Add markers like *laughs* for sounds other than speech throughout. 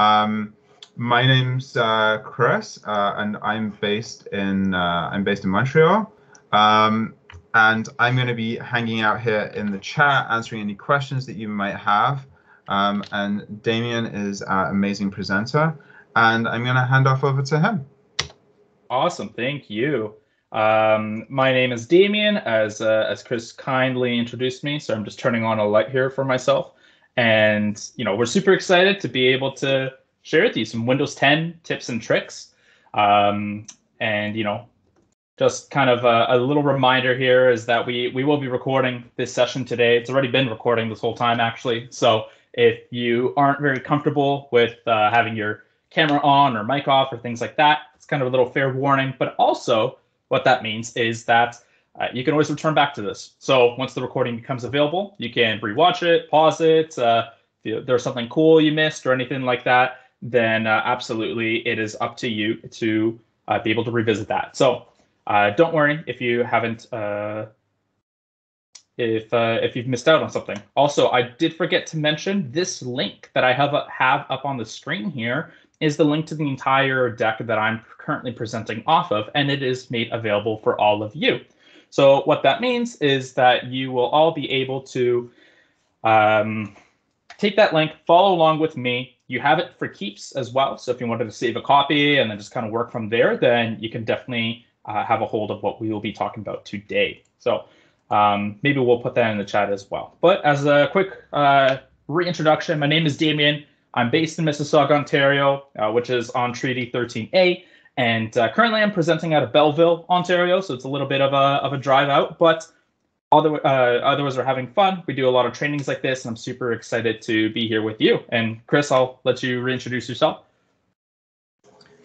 Um, my name's uh, Chris, uh, and I'm based in uh, I'm based in Montreal. Um, and I'm going to be hanging out here in the chat, answering any questions that you might have. Um, and Damien is our amazing presenter, and I'm going to hand off over to him. Awesome, thank you. Um, my name is Damien, as uh, as Chris kindly introduced me. So I'm just turning on a light here for myself, and you know we're super excited to be able to share with you some Windows 10 tips and tricks. Um, and you know just kind of a, a, little reminder here is that we we will be recording this session today. It's already been recording this whole time actually. So if you aren't very comfortable with uh, having your camera on or mic off or things like that, it's kind of a little fair warning. But also what that means is that uh, you can always return back to this. So once the recording becomes available, you can rewatch it, pause it. Uh, if there's something cool you missed or anything like that, then uh, absolutely it is up to you to uh, be able to revisit that. So uh, don't worry if you haven't uh, if uh, if you've missed out on something. Also, I did forget to mention this link that I have have up on the screen here is the link to the entire deck that I'm currently presenting off of, and it is made available for all of you. So what that means is that you will all be able to um, take that link, follow along with me. You have it for keeps as well. So if you wanted to save a copy and then just kind of work from there, then you can definitely uh, have a hold of what we will be talking about today. So um, maybe we'll put that in the chat as well. But as a quick uh, reintroduction, my name is Damien. I'm based in Mississauga, Ontario, uh, which is on Treaty 13A. And uh, currently I'm presenting out of Belleville, Ontario. So it's a little bit of a, of a drive out, but other, uh, otherwise we're having fun. We do a lot of trainings like this, and I'm super excited to be here with you. And Chris, I'll let you reintroduce yourself.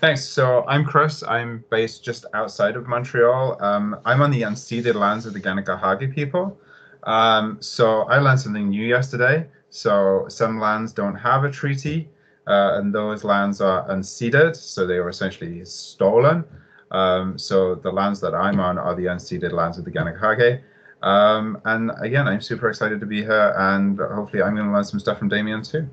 Thanks. So I'm Chris. I'm based just outside of Montreal. Um, I'm on the unceded lands of the Kanien'kehá:ka people. Um, so I learned something new yesterday. So some lands don't have a treaty, uh, and those lands are unceded. So they were essentially stolen. Um, so the lands that I'm on are the unceded lands of the Kanien'kehá:ka. Um, and again, I'm super excited to be here, and hopefully I'm going to learn some stuff from Damien too.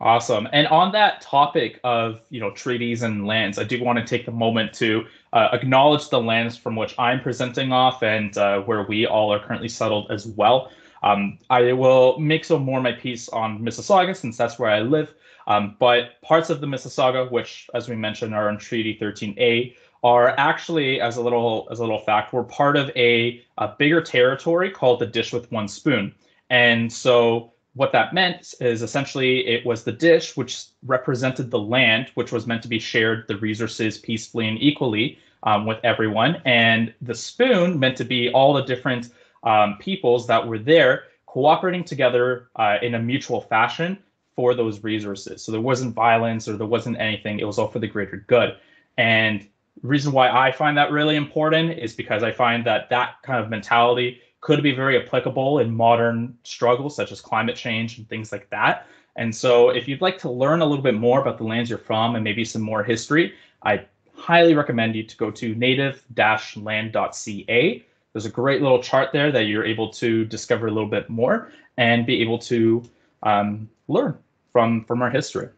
Awesome. And on that topic of you know treaties and lands, I do want to take a moment to uh, acknowledge the lands from which I'm presenting off and uh, where we all are currently settled as well. Um, I will make some more my piece on Mississauga since that's where I live. Um, but parts of the Mississauga, which, as we mentioned, are in Treaty 13A, are actually, as a little as a little fact, we're part of a, a bigger territory called the Dish with One Spoon. And so what that meant is essentially it was the dish which represented the land which was meant to be shared the resources peacefully and equally um, with everyone and the spoon meant to be all the different um, peoples that were there cooperating together uh, in a mutual fashion for those resources so there wasn't violence or there wasn't anything it was all for the greater good and reason why i find that really important is because i find that that kind of mentality could be very applicable in modern struggles such as climate change and things like that. And so, if you'd like to learn a little bit more about the lands you're from and maybe some more history, I highly recommend you to go to native-land.ca. There's a great little chart there that you're able to discover a little bit more and be able to um, learn from from our history.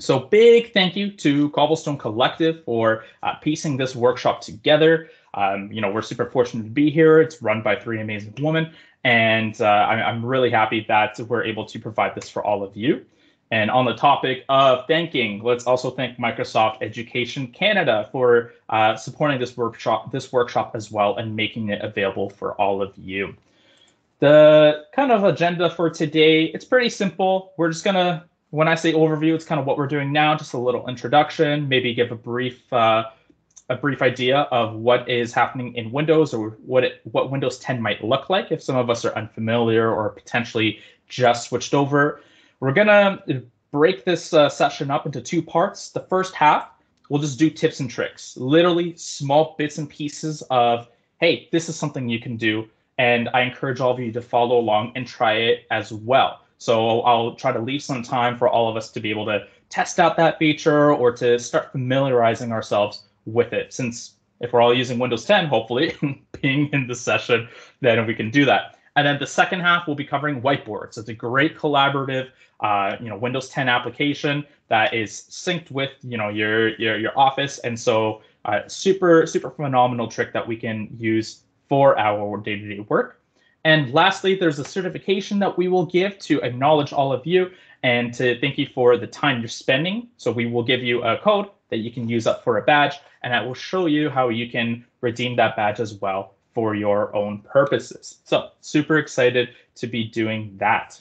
So big thank you to Cobblestone Collective for uh, piecing this workshop together. Um, you know, we're super fortunate to be here. It's run by three amazing women, and uh, I, am really happy that we're able to provide this for all of you. And on the topic of thanking, let's also thank Microsoft Education Canada for uh, supporting this workshop, this workshop as well, and making it available for all of you. The kind of agenda for today, it's pretty simple. We're just gonna, when I say overview, it's kind of what we're doing now, just a little introduction, maybe give a brief uh, a brief idea of what is happening in Windows or what it, what Windows 10 might look like if some of us are unfamiliar or potentially just switched over. We're gonna break this uh, session up into two parts. The first half, we'll just do tips and tricks, literally small bits and pieces of, hey, this is something you can do. And I encourage all of you to follow along and try it as well. So I'll try to leave some time for all of us to be able to test out that feature or to start familiarizing ourselves with it. Since if we're all using Windows 10, hopefully *laughs* being in the session, then we can do that. And then the second half we'll be covering whiteboards. It's a great collaborative, uh, you know, Windows 10 application that is synced with, you know, your your your Office, and so uh, super super phenomenal trick that we can use for our day-to-day work. And lastly, there's a certification that we will give to acknowledge all of you and to thank you for the time you're spending. So we will give you a code that you can use up for a badge, and that will show you how you can redeem that badge as well for your own purposes. So super excited to be doing that.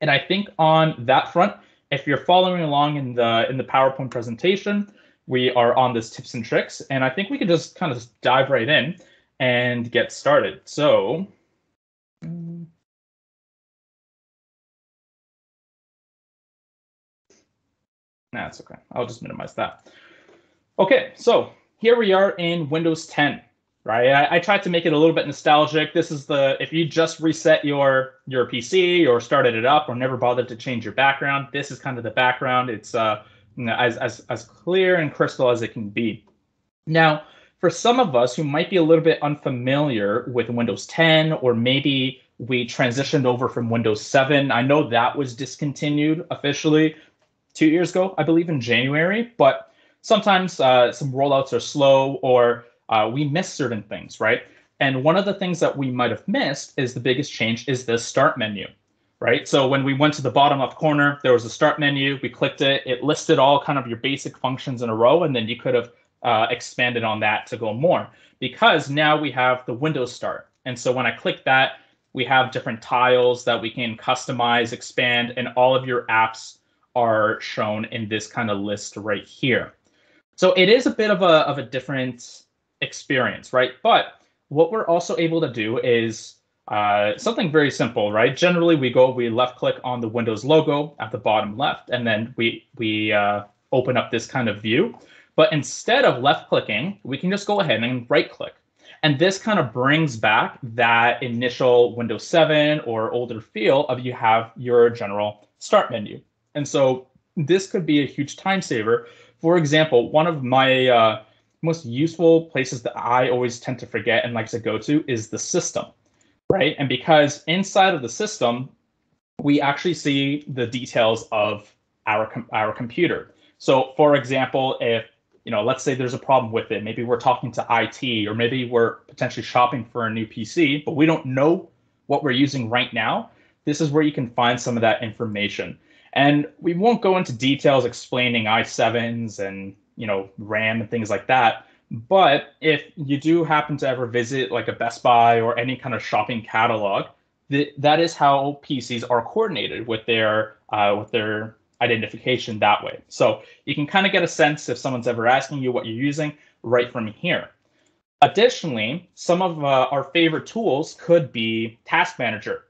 And I think on that front, if you're following along in the in the PowerPoint presentation, we are on this tips and tricks, and I think we could just kind of dive right in and get started. So. That's okay. I'll just minimize that. Okay, so here we are in Windows 10, right? I, I, tried to make it a little bit nostalgic. This is the if you just reset your your PC or started it up or never bothered to change your background, this is kind of the background. It's uh, you know, as as as clear and crystal as it can be. Now, for some of us who might be a little bit unfamiliar with Windows 10 or maybe we transitioned over from Windows 7. I know that was discontinued officially two years ago, I believe in January, but sometimes uh, some rollouts are slow or uh, we miss certain things, right? And one of the things that we might have missed is the biggest change is the start menu, right? So when we went to the bottom left corner, there was a start menu. We clicked it. It listed all kind of your basic functions in a row, and then you could have uh, expanded on that to go more because now we have the Windows start. And so when I click that, we have different tiles that we can customize, expand, and all of your apps are shown in this kind of list right here. So it is a bit of a, of a different experience, right? But what we're also able to do is uh, something very simple, right? Generally, we go, we left click on the Windows logo at the bottom left, and then we, we uh, open up this kind of view. But instead of left clicking, we can just go ahead and right click. And this kind of brings back that initial Windows 7 or older feel of you have your general start menu. And so this could be a huge time saver. For example, one of my uh, most useful places that I always tend to forget and like to go to is the system, right? And because inside of the system, we actually see the details of our com- our computer. So, for example, if you know, let's say there's a problem with it, maybe we're talking to IT, or maybe we're potentially shopping for a new PC, but we don't know what we're using right now. This is where you can find some of that information. And we won't go into details explaining i7s and you know RAM and things like that. But if you do happen to ever visit like a Best Buy or any kind of shopping catalog, th- that is how PCs are coordinated with their uh, with their identification that way. So you can kind of get a sense if someone's ever asking you what you're using right from here. Additionally, some of uh, our favorite tools could be Task Manager,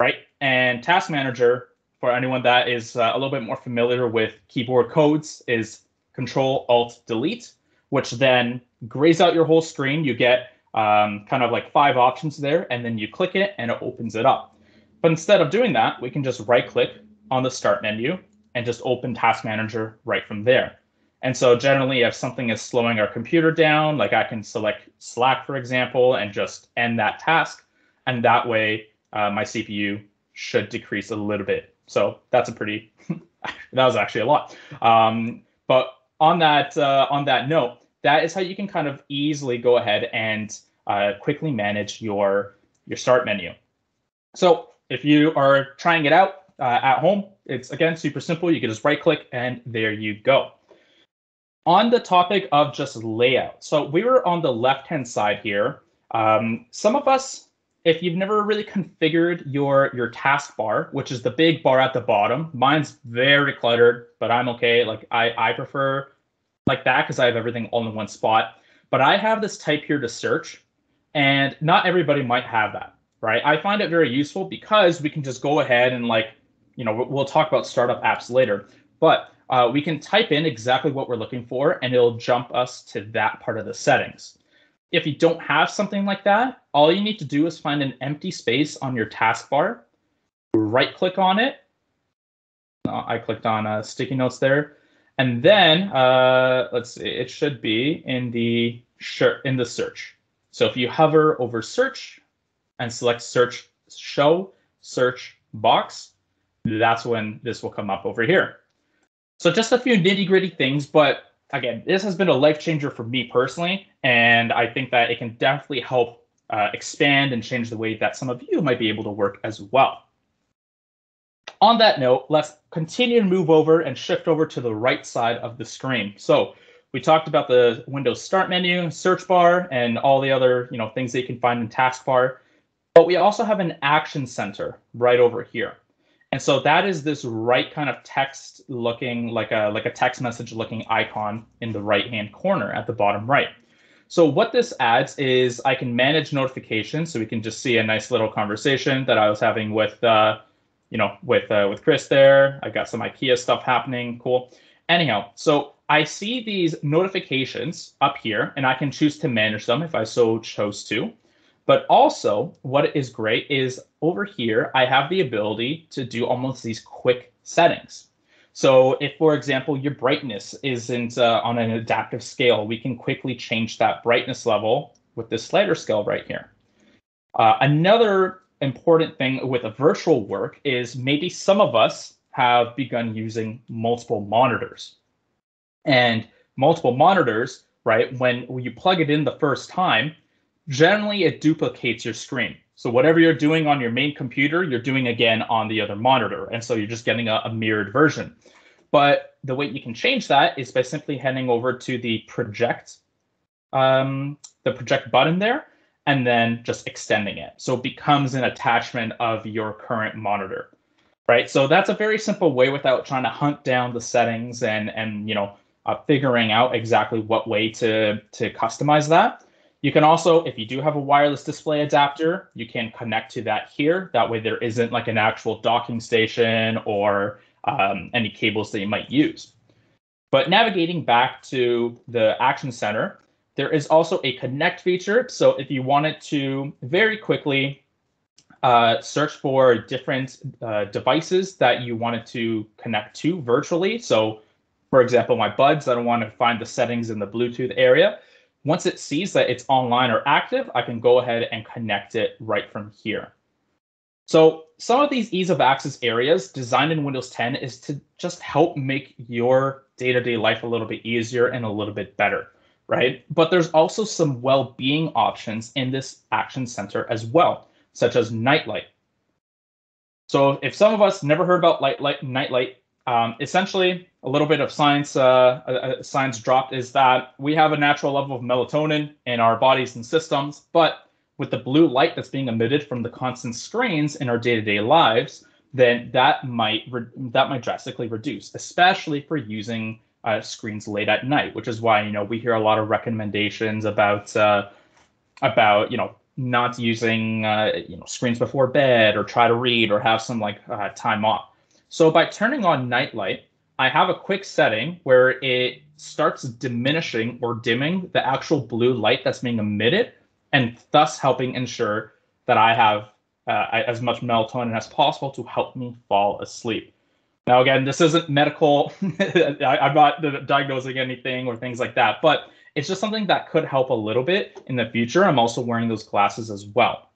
right? And Task Manager for anyone that is uh, a little bit more familiar with keyboard codes is Control Alt Delete, which then grays out your whole screen. You get um, kind of like five options there, and then you click it and it opens it up. But instead of doing that, we can just right click on the start menu and just open Task Manager right from there. And so generally, if something is slowing our computer down, like I can select Slack, for example, and just end that task. And that way, uh, my CPU should decrease a little bit so that's a pretty *laughs* that was actually a lot. Um, but on that uh, on that note, that is how you can kind of easily go ahead and uh, quickly manage your your start menu. So if you are trying it out uh, at home, it's again super simple. You can just right click and there you go. On the topic of just layout, so we were on the left hand side here. Um, some of us if you've never really configured your your taskbar, which is the big bar at the bottom, mine's very cluttered, but I'm okay. Like I I prefer like that because I have everything all in one spot. But I have this type here to search, and not everybody might have that, right? I find it very useful because we can just go ahead and like, you know, we'll talk about startup apps later, but uh, we can type in exactly what we're looking for, and it'll jump us to that part of the settings. If you don't have something like that, all you need to do is find an empty space on your taskbar, right click on it. Uh, I clicked on uh, sticky notes there. And then uh, let's see, it should be in the in the search. So if you hover over search, and select search show search box, that's when this will come up over here. So just a few nitty gritty things, but again, this has been a life changer for me personally, and I think that it can definitely help uh, expand and change the way that some of you might be able to work as well. On that note, let's continue to move over and shift over to the right side of the screen. So we talked about the Windows Start menu, search bar, and all the other you know things that you can find in taskbar. But we also have an action center right over here. And so that is this right kind of text looking like a like a text message looking icon in the right hand corner at the bottom right. So what this adds is I can manage notifications. So we can just see a nice little conversation that I was having with, uh, you know, with uh, with Chris there. I've got some IKEA stuff happening. Cool. Anyhow, so I see these notifications up here, and I can choose to manage them if I so chose to. But also, what is great is over here, I have the ability to do almost these quick settings. So if, for example, your brightness isn't uh, on an adaptive scale, we can quickly change that brightness level with this slider scale right here. Uh, another important thing with a virtual work is maybe some of us have begun using multiple monitors. And multiple monitors, right, when you plug it in the first time, generally it duplicates your screen. So whatever you're doing on your main computer, you're doing again on the other monitor. And so you're just getting a, a mirrored version. But the way you can change that is by simply heading over to the project, um, the project button there, and then just extending it. So it becomes an attachment of your current monitor, right? So that's a very simple way without trying to hunt down the settings and, and you know, uh, figuring out exactly what way to, to customize that. You can also, if you do have a wireless display adapter, you can connect to that here. That way there isn't like an actual docking station or um, any cables that you might use. But navigating back to the Action Center, there is also a connect feature. So if you wanted to very quickly uh, search for different uh, devices that you wanted to connect to virtually. So for example, my buds, I don't want to find the settings in the Bluetooth area. Once it sees that it's online or active, I can go ahead and connect it right from here. So some of these ease of access areas designed in Windows 10 is to just help make your day-to-day -day life a little bit easier and a little bit better, right? But there's also some well-being options in this Action Center as well, such as Nightlight. So if some of us never heard about light, light, Nightlight, um, essentially, a little bit of science uh, uh, science dropped is that we have a natural level of melatonin in our bodies and systems, but with the blue light that's being emitted from the constant screens in our day-to-day lives, then that might that might drastically reduce, especially for using uh, screens late at night, which is why you know we hear a lot of recommendations about uh, about you know not using uh, you know screens before bed or try to read or have some like uh, time off. So by turning on nightlight, I have a quick setting where it starts diminishing or dimming the actual blue light that's being emitted and thus helping ensure that I have uh, as much melatonin as possible to help me fall asleep. Now, again, this isn't medical. *laughs* I, I'm not diagnosing anything or things like that, but it's just something that could help a little bit in the future. I'm also wearing those glasses as well.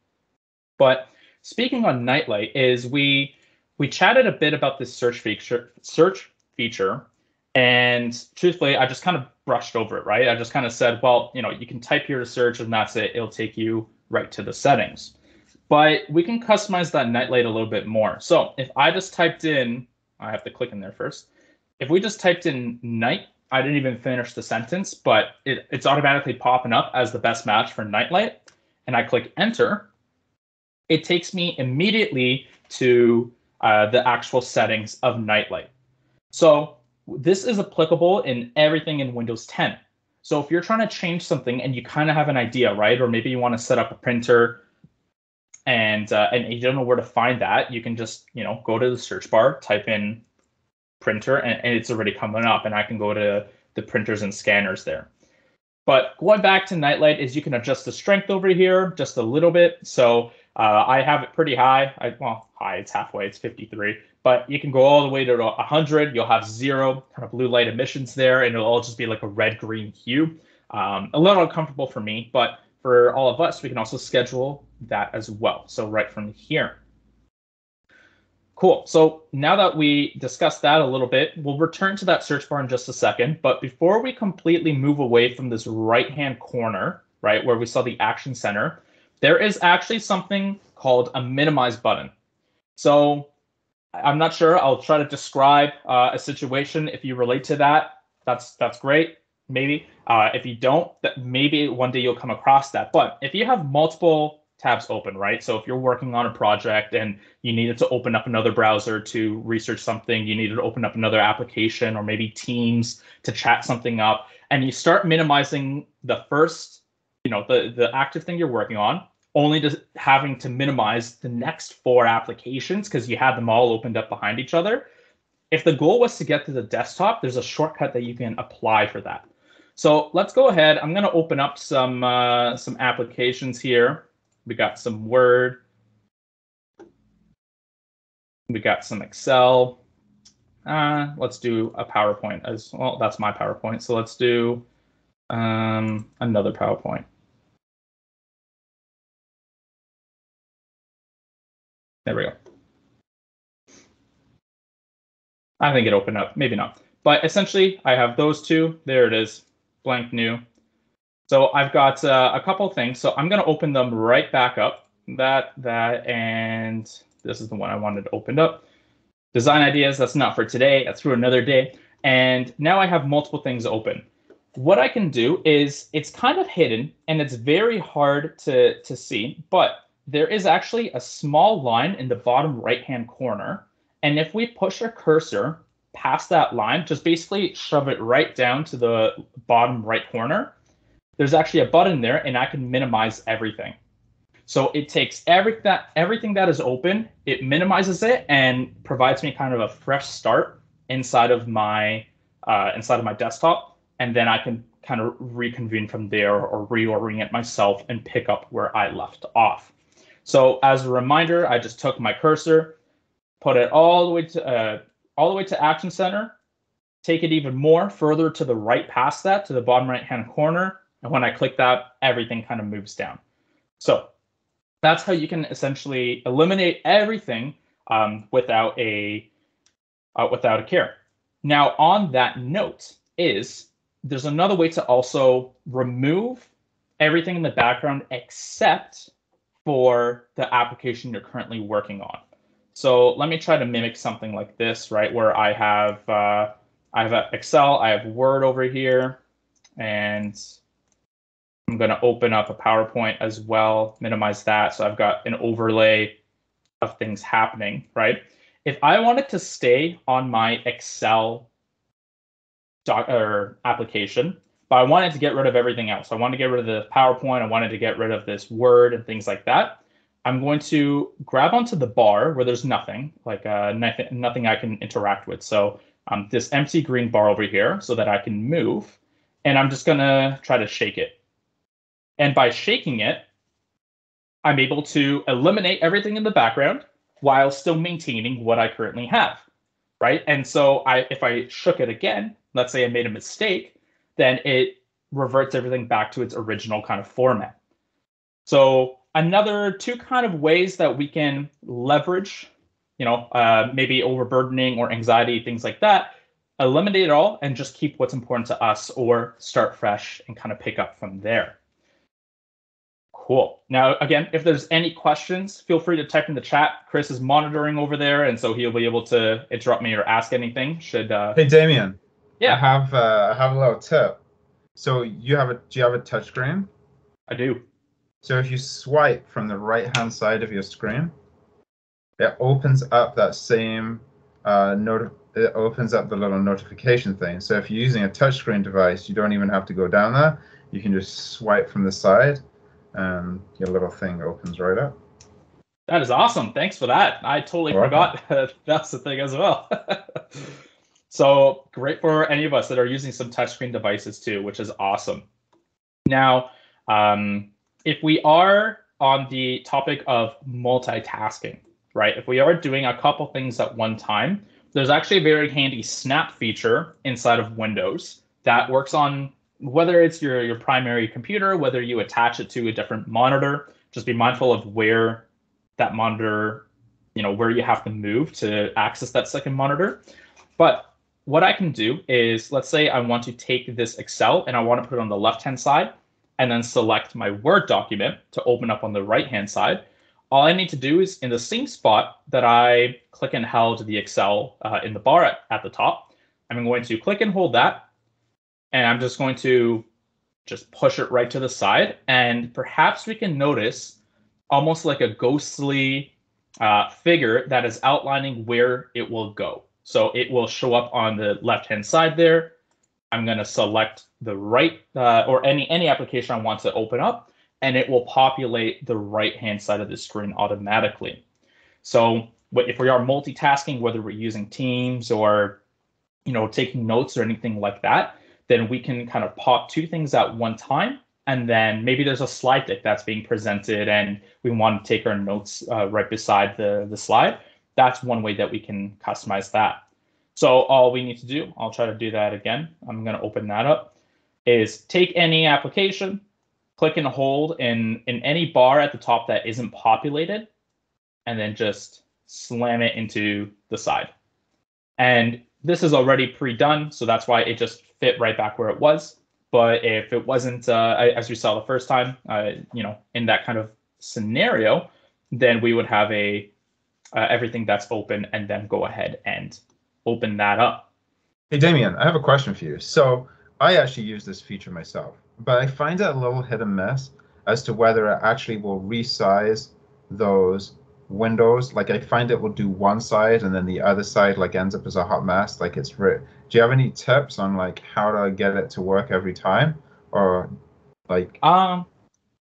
But speaking on nightlight, is we we chatted a bit about this search feature search feature and truthfully i just kind of brushed over it right? I just kind of said well you know you can type here to search and that's it. It'll take you right to the settings. But we can customize that nightlight a little bit more. So if i just typed in i have to click in there first. If we just typed in night i didn't even finish the sentence but it, it's automatically popping up as the best match for nightlight and i click enter. It takes me immediately to uh, the actual settings of Nightlight. So this is applicable in everything in Windows 10. So if you're trying to change something and you kind of have an idea, right, or maybe you want to set up a printer and uh, and you don't know where to find that, you can just you know go to the search bar, type in printer, and, and it's already coming up, and I can go to the printers and scanners there. But going back to Nightlight is you can adjust the strength over here just a little bit. So uh, I have it pretty high. I, well, high, it's halfway, it's 53. But you can go all the way to 100. You'll have zero kind of blue light emissions there, and it'll all just be like a red-green hue. Um, a little uncomfortable for me, but for all of us, we can also schedule that as well. So right from here. Cool. So now that we discussed that a little bit, we'll return to that search bar in just a second. But before we completely move away from this right-hand corner, right, where we saw the action center, there is actually something called a minimize button. So I'm not sure. I'll try to describe uh, a situation. If you relate to that, that's that's great. Maybe uh, if you don't, that maybe one day you'll come across that. But if you have multiple tabs open, right? So if you're working on a project and you needed to open up another browser to research something, you needed to open up another application or maybe Teams to chat something up, and you start minimizing the first, you know, the the active thing you're working on, only to having to minimize the next four applications because you had them all opened up behind each other. If the goal was to get to the desktop, there's a shortcut that you can apply for that. So let's go ahead. I'm going to open up some uh, some applications here. We got some Word. We got some Excel. Uh, let's do a PowerPoint as well. That's my PowerPoint. So let's do um, another PowerPoint. There we go. I think it opened up, maybe not. But essentially, I have those two. There it is, blank new. So I've got uh, a couple things. So I'm going to open them right back up. That, that, and this is the one I wanted opened up. Design ideas, that's not for today. That's for another day. And now I have multiple things open. What I can do is it's kind of hidden and it's very hard to, to see, but there is actually a small line in the bottom right-hand corner. And if we push our cursor past that line, just basically shove it right down to the bottom right corner, there's actually a button there and I can minimize everything. So it takes every that everything that is open, it minimizes it and provides me kind of a fresh start inside of my uh, inside of my desktop, and then I can kind of reconvene from there or reorient myself and pick up where I left off. So as a reminder, I just took my cursor, put it all the way to uh, all the way to Action Center, take it even more further to the right past that to the bottom right hand corner, and when I click that, everything kind of moves down. So that's how you can essentially eliminate everything um, without a uh, without a care. Now, on that note, is there's another way to also remove everything in the background except for the application you're currently working on. So let me try to mimic something like this, right? Where I have uh, I have Excel, I have Word over here, and I'm going to open up a PowerPoint as well, minimize that. So I've got an overlay of things happening, right? If I wanted to stay on my Excel doc or application, but I wanted to get rid of everything else. I wanted to get rid of the PowerPoint. I wanted to get rid of this Word and things like that. I'm going to grab onto the bar where there's nothing, like uh, nothing, nothing I can interact with. So um, this empty green bar over here so that I can move. And I'm just going to try to shake it. And by shaking it, I'm able to eliminate everything in the background while still maintaining what I currently have, right? And so I, if I shook it again, let's say I made a mistake, then it reverts everything back to its original kind of format. So another two kind of ways that we can leverage, you know, uh, maybe overburdening or anxiety, things like that, eliminate it all and just keep what's important to us or start fresh and kind of pick up from there. Cool. Now, again, if there's any questions, feel free to type in the chat. Chris is monitoring over there, and so he'll be able to interrupt me or ask anything. Should uh... Hey, Damien. Yeah. I have uh, I have a little tip. So you have a do you have a touchscreen? I do. So if you swipe from the right hand side of your screen, it opens up that same uh, note. It opens up the little notification thing. So if you're using a touchscreen device, you don't even have to go down there. You can just swipe from the side and your little thing opens right up. That is awesome. Thanks for that. I totally forgot *laughs* that's the thing as well. *laughs* so great for any of us that are using some touchscreen devices too, which is awesome. Now, um, if we are on the topic of multitasking, right? If we are doing a couple things at one time, there's actually a very handy snap feature inside of Windows that works on whether it's your, your primary computer, whether you attach it to a different monitor, Just be mindful of where that monitor, you know, where you have to move to access that second monitor. But what I can do is, let's say I want to take this Excel and I want to put it on the left-hand side and then select my Word document to open up on the right-hand side. All I need to do is in the same spot that I click and held the Excel uh, in the bar at, at the top, I'm going to click and hold that. And I'm just going to just push it right to the side. And perhaps we can notice almost like a ghostly uh, figure that is outlining where it will go. So it will show up on the left-hand side there. I'm going to select the right uh, or any any application I want to open up, and it will populate the right-hand side of the screen automatically. So if we are multitasking, whether we're using Teams or you know taking notes or anything like that, then we can kind of pop two things at one time. And then maybe there's a slide deck that's being presented, and we want to take our notes uh, right beside the the slide that's one way that we can customize that. So all we need to do, I'll try to do that again. I'm going to open that up, is take any application, click and hold in, in any bar at the top that isn't populated, and then just slam it into the side. And this is already pre-done, so that's why it just fit right back where it was. But if it wasn't, uh, as we saw the first time, uh, you know, in that kind of scenario, then we would have a uh, everything that's open and then go ahead and open that up. Hey, Damien, I have a question for you. So I actually use this feature myself, but I find it a little hit and miss as to whether it actually will resize those windows. Like I find it will do one side and then the other side like ends up as a hot mess. Like it's Do you have any tips on like how to get it to work every time, or like? Um,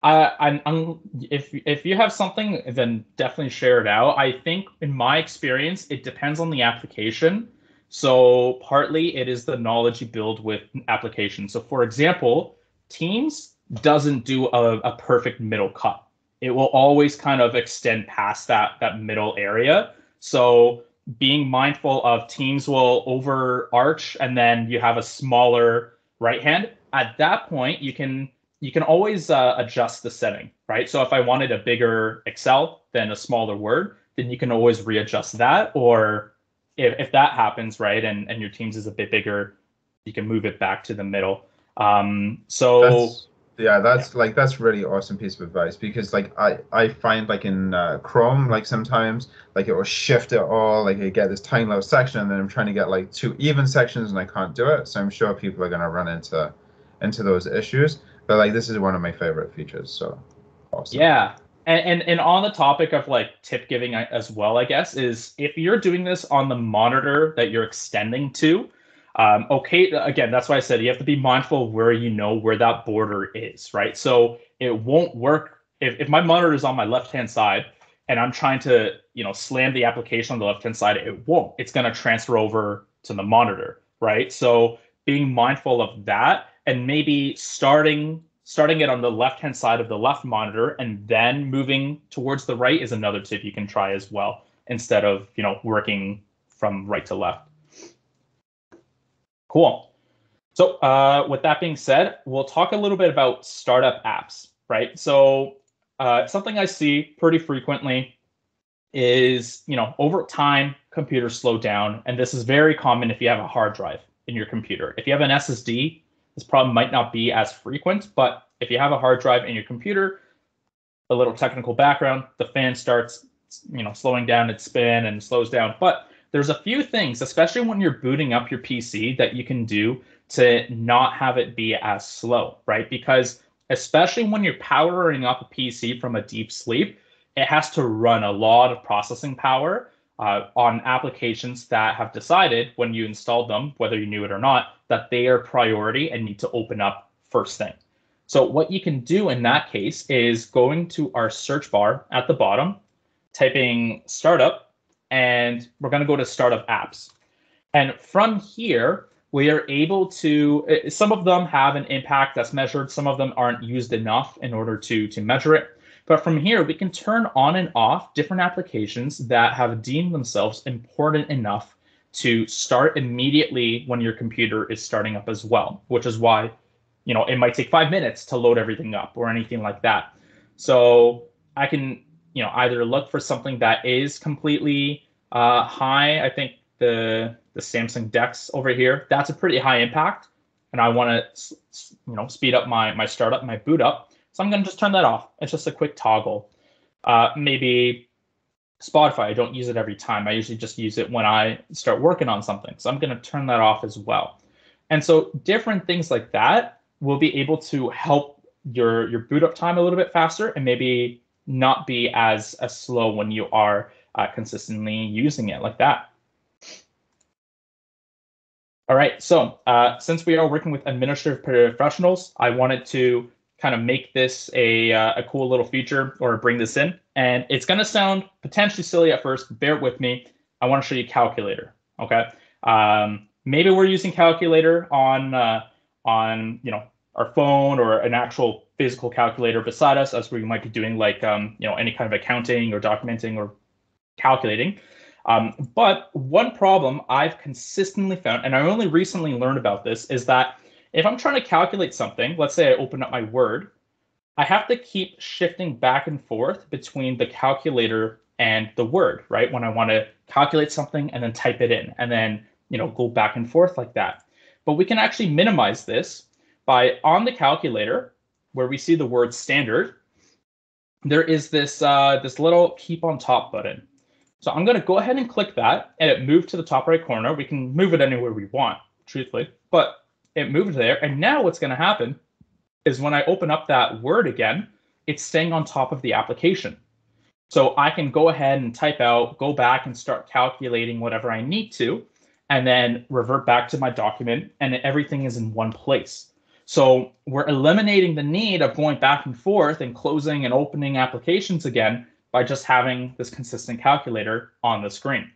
I, I'm, if if you have something, then definitely share it out. I think, in my experience, it depends on the application. So partly it is the knowledge you build with application. So for example, Teams doesn't do a, a perfect middle cut. It will always kind of extend past that that middle area. So being mindful of Teams will overarch, and then you have a smaller right hand. At that point, you can you can always uh, adjust the setting, right? So if I wanted a bigger Excel than a smaller Word, then you can always readjust that. Or if, if that happens, right, and, and your Teams is a bit bigger, you can move it back to the middle. Um, so that's, yeah, that's yeah. like that's really awesome piece of advice because like I I find like in uh, Chrome like sometimes like it will shift it all like you get this tiny little section and then I'm trying to get like two even sections and I can't do it. So I'm sure people are gonna run into into those issues. But like this is one of my favorite features. So awesome. Yeah. And, and, and on the topic of like tip giving as well, I guess, is if you're doing this on the monitor that you're extending to, um, okay, again, that's why I said you have to be mindful of where you know where that border is, right? So it won't work if, if my monitor is on my left hand side and I'm trying to, you know, slam the application on the left hand side, it won't. It's going to transfer over to the monitor, right? So being mindful of that and maybe starting starting it on the left hand side of the left monitor and then moving towards the right is another tip you can try as well instead of you know working from right to left. Cool. So uh, with that being said we'll talk a little bit about startup apps right? So uh, something i see pretty frequently is you know over time computers slow down and this is very common if you have a hard drive in your computer. If you have an ssd this problem might not be as frequent, but if you have a hard drive in your computer, a little technical background, the fan starts, you know, slowing down its spin and slows down. But there's a few things, especially when you're booting up your PC, that you can do to not have it be as slow, right? Because especially when you're powering up a PC from a deep sleep, it has to run a lot of processing power uh, on applications that have decided when you installed them, whether you knew it or not, that they are priority and need to open up first thing. So what you can do in that case is going to our search bar at the bottom, typing startup, and we're going to go to startup apps. And from here, we are able to, uh, some of them have an impact that's measured, some of them aren't used enough in order to, to measure it. But from here, we can turn on and off different applications that have deemed themselves important enough to start immediately when your computer is starting up as well, which is why, you know, it might take five minutes to load everything up or anything like that. So I can you know either look for something that is completely uh, high. I think the the Samsung Dex over here that's a pretty high impact, and I want to you know speed up my my startup, my boot up. So I'm going to just turn that off. It's just a quick toggle. Uh, maybe Spotify, I don't use it every time. I usually just use it when I start working on something. So I'm going to turn that off as well. And so different things like that will be able to help your your boot up time a little bit faster and maybe not be as as slow when you are uh, consistently using it like that. All right, so uh, since we are working with administrative professionals, I wanted to kind of make this a, uh, a cool little feature or bring this in. And it's going to sound potentially silly at first, bear with me. I want to show you calculator, okay? Um, maybe we're using calculator on uh, on you know our phone or an actual physical calculator beside us as we might be doing like um, you know any kind of accounting or documenting or calculating. Um, but one problem I've consistently found, and I only recently learned about this, is that if I'm trying to calculate something, let's say I open up my Word, I have to keep shifting back and forth between the calculator and the Word, right? When I want to calculate something and then type it in, and then you know, go back and forth like that. But we can actually minimize this by on the calculator where we see the word standard, there is this uh, this little keep on top button. So I'm going to go ahead and click that and it moved to the top right corner. We can move it anywhere we want, truthfully, but it moved there. And now what's going to happen is when I open up that word again, it's staying on top of the application. So I can go ahead and type out, go back and start calculating whatever I need to and then revert back to my document and everything is in one place. So we're eliminating the need of going back and forth and closing and opening applications again by just having this consistent calculator on the screen.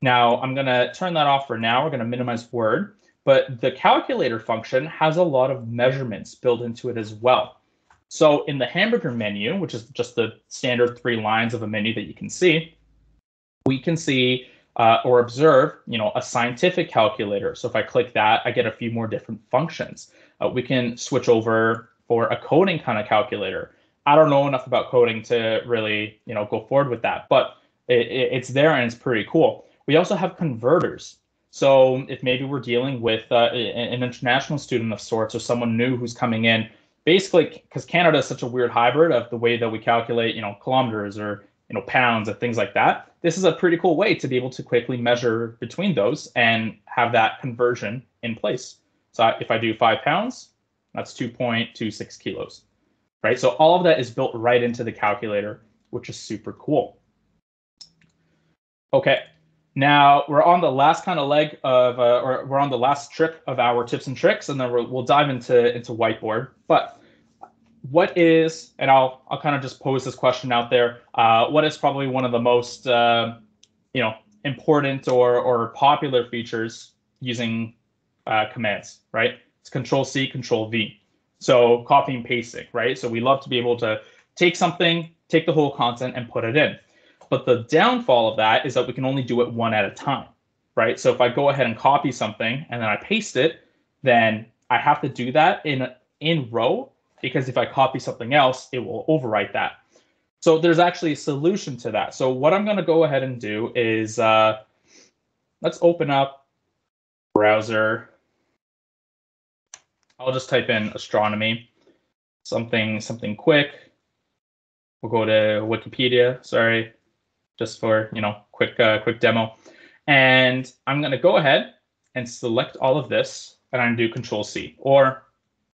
Now I'm going to turn that off for now. We're going to minimize Word, but the calculator function has a lot of measurements built into it as well. So in the hamburger menu, which is just the standard three lines of a menu that you can see, we can see uh, or observe, you know, a scientific calculator. So if I click that, I get a few more different functions. Uh, we can switch over for a coding kind of calculator. I don't know enough about coding to really, you know, go forward with that, but it, it, it's there and it's pretty cool. We also have converters. So if maybe we're dealing with uh, an international student of sorts or someone new who's coming in, basically because Canada is such a weird hybrid of the way that we calculate, you know, kilometers or you know pounds and things like that this is a pretty cool way to be able to quickly measure between those and have that conversion in place. So if i do five pounds that's 2.26 kilos right? So all of that is built right into the calculator which is super cool. Okay now we're on the last kind of leg of uh, or we're on the last trip of our tips and tricks and then we'll dive into into whiteboard but what is, and I'll I'll kind of just pose this question out there. Uh, what is probably one of the most uh, you know important or or popular features using uh, commands, right? It's Control C, Control V. So copy and pasting, right? So we love to be able to take something, take the whole content, and put it in. But the downfall of that is that we can only do it one at a time, right? So if I go ahead and copy something and then I paste it, then I have to do that in in row because if I copy something else, it will overwrite that. So there's actually a solution to that. So what I'm going to go ahead and do is uh, let's open up browser. I'll just type in astronomy, something something quick. We'll go to Wikipedia. Sorry, just for you know quick uh, quick demo. And I'm going to go ahead and select all of this, and I'm to do Control C, or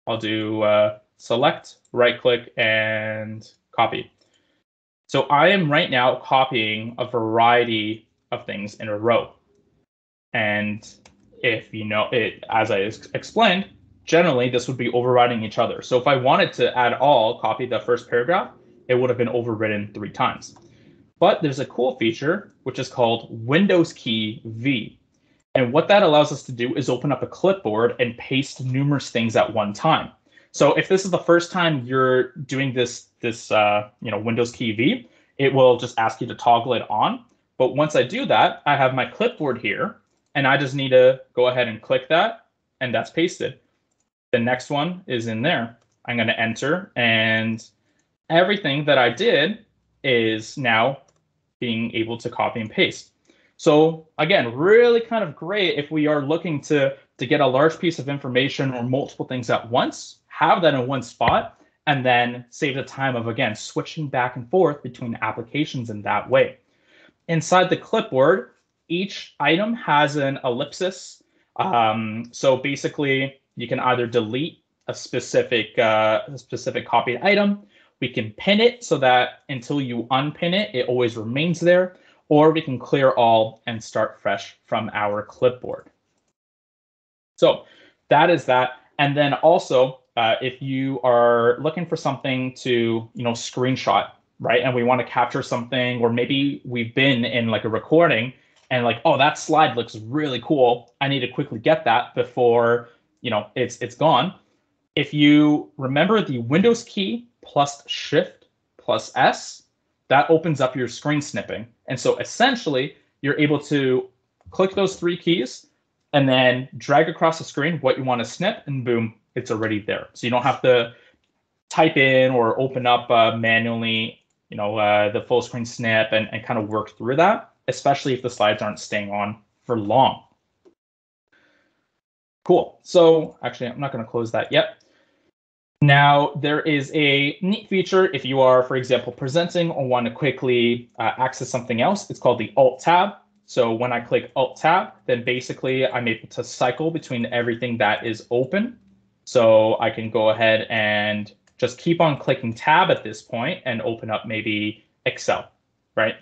I'll do uh, select, right click, and copy. So I am right now copying a variety of things in a row. And if you know it, as I explained, generally this would be overriding each other. So if I wanted to add all, copy the first paragraph, it would have been overwritten three times. But there's a cool feature, which is called Windows key V. And what that allows us to do is open up a clipboard and paste numerous things at one time. So if this is the first time you're doing this, this uh, you know Windows key V, it will just ask you to toggle it on. But once I do that, I have my clipboard here, and I just need to go ahead and click that, and that's pasted. The next one is in there. I'm going to enter, and everything that I did is now being able to copy and paste. So again, really kind of great if we are looking to, to get a large piece of information or multiple things at once, have that in one spot, and then save the time of, again, switching back and forth between applications in that way. Inside the clipboard, each item has an ellipsis. Um, so basically, you can either delete a specific uh, a specific copied item. We can pin it so that until you unpin it, it always remains there. Or we can clear all and start fresh from our clipboard. So that is that. And then also, uh, if you are looking for something to, you know, screenshot, right? And we want to capture something, or maybe we've been in like a recording and like, oh, that slide looks really cool. I need to quickly get that before, you know, it's it's gone. If you remember the Windows key plus Shift plus S, that opens up your screen snipping. And so essentially, you're able to click those three keys and then drag across the screen what you want to snip, and boom, it's already there. So you don't have to type in or open up uh, manually, you know, uh, the full screen snip and, and kind of work through that, especially if the slides aren't staying on for long. Cool. So actually, I'm not going to close that yet. Now, there is a neat feature if you are, for example, presenting or want to quickly uh, access something else. It's called the Alt tab. So when I click Alt tab, then basically I'm able to cycle between everything that is open so I can go ahead and just keep on clicking tab at this point and open up maybe Excel, right?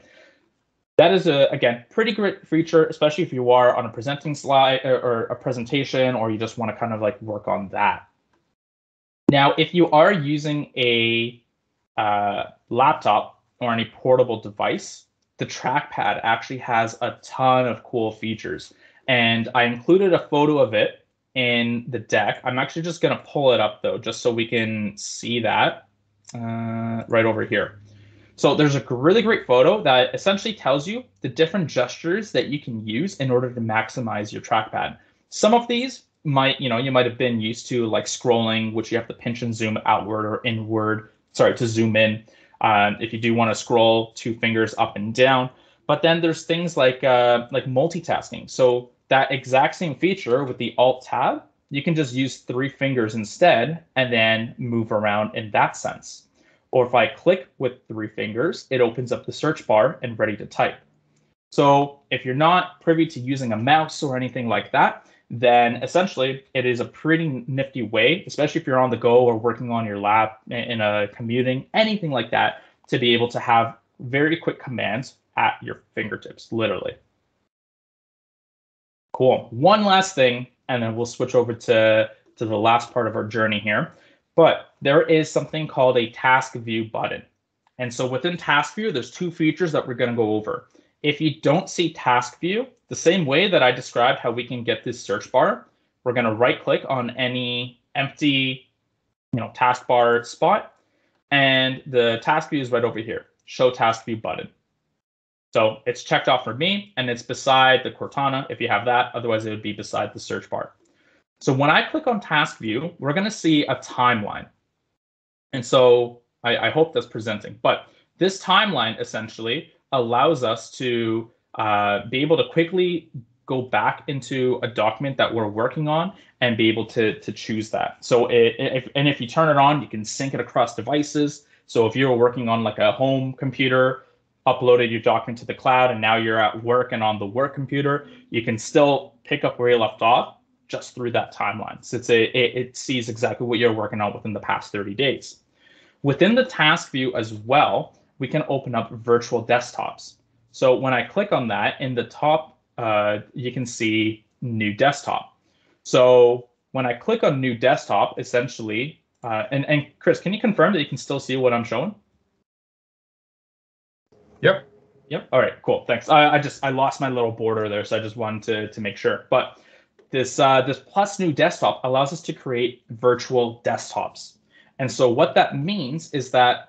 That is a, again, pretty great feature, especially if you are on a presenting slide or, or a presentation, or you just want to kind of like work on that. Now, if you are using a uh, laptop or any portable device, the trackpad actually has a ton of cool features. And I included a photo of it in the deck. I'm actually just going to pull it up though, just so we can see that uh, right over here. So there's a really great photo that essentially tells you the different gestures that you can use in order to maximize your trackpad. Some of these might, you know, you might have been used to like scrolling, which you have to pinch and zoom outward or inward, sorry, to zoom in. Um, if you do want to scroll two fingers up and down. But then there's things like uh, like multitasking. So that exact same feature with the Alt tab, you can just use three fingers instead and then move around in that sense. Or if I click with three fingers, it opens up the search bar and ready to type. So if you're not privy to using a mouse or anything like that, then essentially it is a pretty nifty way, especially if you're on the go or working on your lab in a commuting, anything like that, to be able to have very quick commands at your fingertips, literally. Cool. One last thing, and then we'll switch over to, to the last part of our journey here. But there is something called a task view button. And so within task view, there's two features that we're going to go over. If you don't see task view, the same way that I described how we can get this search bar, we're going to right click on any empty you know, taskbar spot. And the task view is right over here, show task view button. So it's checked off for me and it's beside the Cortana if you have that. Otherwise, it would be beside the search bar. So when I click on task view, we're going to see a timeline. And so I, I, hope that's presenting. But this timeline essentially allows us to uh, be able to quickly go back into a document that we're working on and be able to, to choose that. So it, if, and if you turn it on, you can sync it across devices. So if you're working on like a home computer uploaded your document to the cloud and now you're at work and on the work computer, you can still pick up where you left off just through that timeline. So it's a, it, it sees exactly what you're working on within the past 30 days. Within the task view as well, we can open up virtual desktops. So when I click on that in the top, uh, you can see new desktop. So when I click on new desktop, essentially, uh, and, and Chris, can you confirm that you can still see what I'm showing? Yep. Yep. All right. Cool. Thanks. I, I just I lost my little border there, so I just wanted to to make sure. But this uh, this plus new desktop allows us to create virtual desktops. And so what that means is that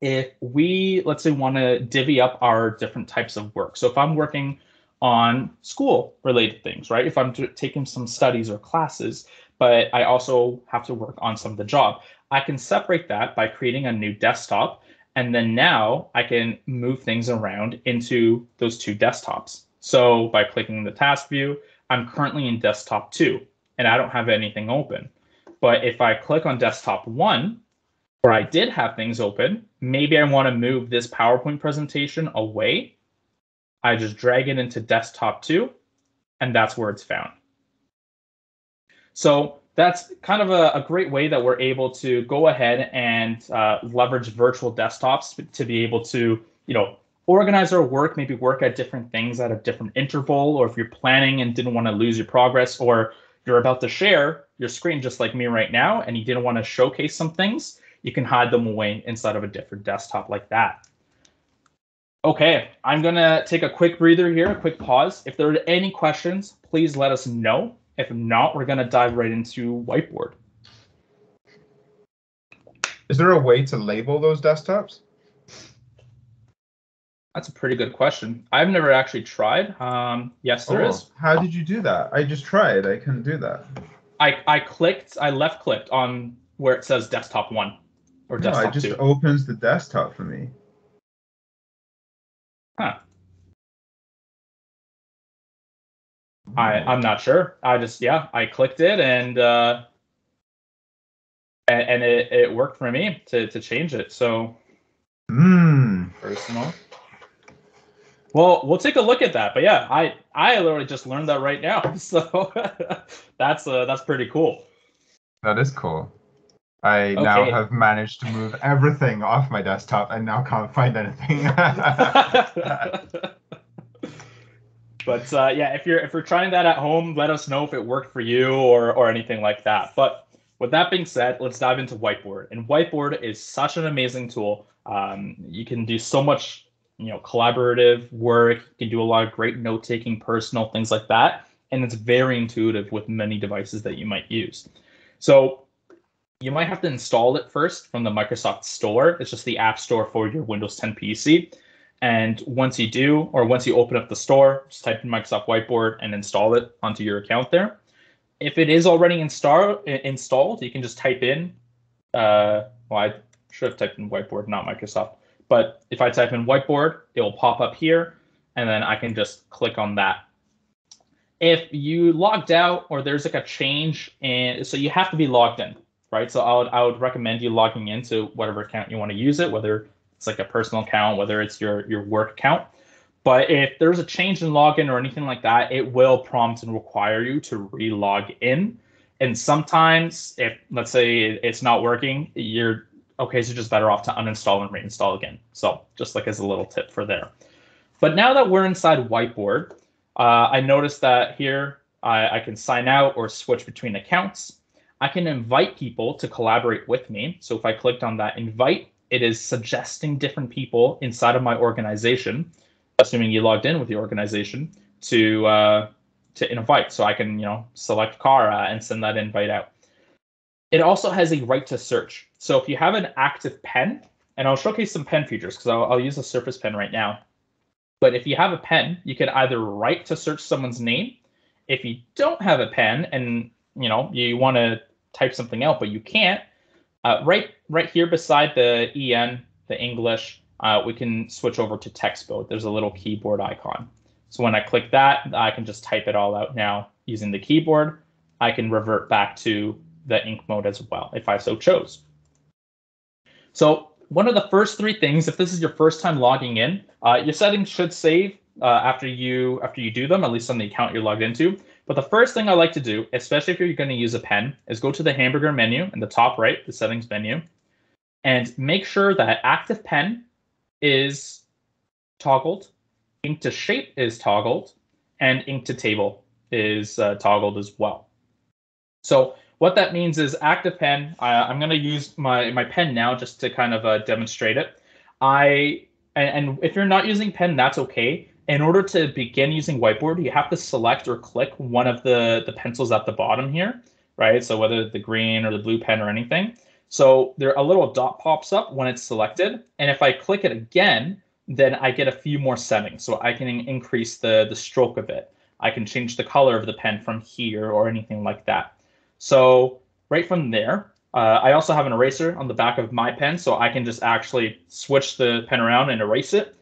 if we let's say want to divvy up our different types of work. So if I'm working on school related things, right? If I'm taking some studies or classes, but I also have to work on some of the job, I can separate that by creating a new desktop. And then now I can move things around into those two desktops. So by clicking the task view, I'm currently in desktop two and I don't have anything open. But if I click on desktop one, where I did have things open, maybe I want to move this PowerPoint presentation away. I just drag it into desktop two, and that's where it's found. So that's kind of a, a great way that we're able to go ahead and uh, leverage virtual desktops to be able to, you know, organize our work, maybe work at different things at a different interval, or if you're planning and didn't want to lose your progress, or you're about to share your screen just like me right now, and you didn't want to showcase some things, you can hide them away inside of a different desktop like that. Okay, I'm gonna take a quick breather here, a quick pause. If there are any questions, please let us know. If not, we're gonna dive right into whiteboard. Is there a way to label those desktops? That's a pretty good question. I've never actually tried. Um, yes, there oh, is. How did you do that? I just tried. I couldn't do that. I, I clicked, I left clicked on where it says desktop one. Or no, desktop it just two? opens the desktop for me. Huh. I I'm not sure. I just yeah, I clicked it and uh and, and it, it worked for me to to change it. So mm. personal. Well, we'll take a look at that. But yeah, I I literally just learned that right now. *laughs* So that's uh that's pretty cool. That is cool. I okay. now have managed to move everything off my desktop and now can't find anything. *laughs* but uh, yeah, if you're if you're trying that at home, let us know if it worked for you or or anything like that. But with that being said, let's dive into Whiteboard. And Whiteboard is such an amazing tool. Um, you can do so much, you know, collaborative work. You can do a lot of great note taking, personal things like that, and it's very intuitive with many devices that you might use. So you might have to install it first from the Microsoft Store. It's just the app store for your Windows 10 PC. And once you do, or once you open up the store, just type in Microsoft Whiteboard and install it onto your account there. If it is already install, installed, you can just type in, uh, well, I should have typed in Whiteboard, not Microsoft. But if I type in Whiteboard, it will pop up here, and then I can just click on that. If you logged out or there's like a change in, so you have to be logged in right? So I would I would recommend you logging into whatever account you want to use it, whether it's like a personal account, whether it's your your work account. But if there's a change in login or anything like that, it will prompt and require you to re-log in. And sometimes, if let's say it's not working, you're okay, so just better off to uninstall and reinstall again. So just like as a little tip for there. But now that we're inside Whiteboard, uh, I noticed that here I, I can sign out or switch between accounts. I can invite people to collaborate with me. So if I clicked on that invite, it is suggesting different people inside of my organization, assuming you logged in with the organization, to uh, to invite. So I can you know select Kara and send that invite out. It also has a write to search. So if you have an active pen, and I'll showcase some pen features because I'll, I'll use a Surface Pen right now. But if you have a pen, you can either write to search someone's name. If you don't have a pen and you know you want to type something out, but you can't. Uh, right, right here beside the en, the English, uh, we can switch over to text mode. There's a little keyboard icon. So when I click that, I can just type it all out now using the keyboard. I can revert back to the ink mode as well if I so chose. So one of the first three things, if this is your first time logging in, uh, your settings should save uh, after you after you do them, at least on the account you're logged into. But the first thing I like to do, especially if you're going to use a pen, is go to the hamburger menu in the top right, the settings menu, and make sure that active pen is toggled, ink to shape is toggled, and ink to table is uh, toggled as well. So what that means is active pen, I'm going to use my, my pen now just to kind of uh, demonstrate it. I and, and if you're not using pen, that's okay in order to begin using whiteboard, you have to select or click one of the, the pencils at the bottom here, right? So whether the green or the blue pen or anything. So there a little dot pops up when it's selected. And if I click it again, then I get a few more settings. So I can increase the, the stroke of it. I can change the color of the pen from here or anything like that. So right from there, Uh, I also have an eraser on the back of my pen, so I can just actually switch the pen around and erase it.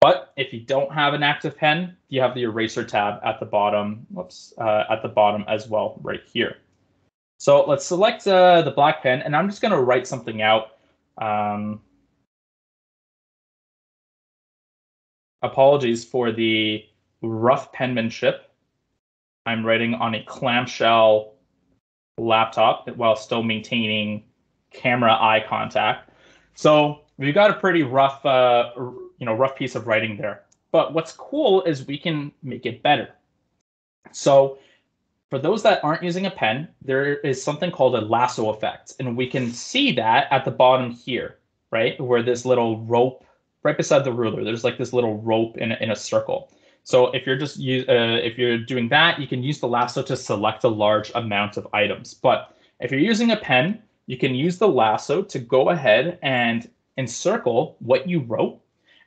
But if you don't have an active pen, you have the eraser tab at the bottom, whoops, uh, at the bottom as well, right here. So let's select uh, the black pen, and I'm just going to write something out. Um, apologies for the rough penmanship. I'm writing on a clamshell laptop while still maintaining camera eye contact. So we've got a pretty rough, uh, you know, rough piece of writing there. But what's cool is we can make it better. So for those that aren't using a pen, there is something called a lasso effect. And we can see that at the bottom here, right? Where this little rope, right beside the ruler, there's like this little rope in a, in a circle. So if you're just use, uh, if you're doing that, you can use the lasso to select a large amount of items. But if you're using a pen, you can use the lasso to go ahead and encircle what you wrote,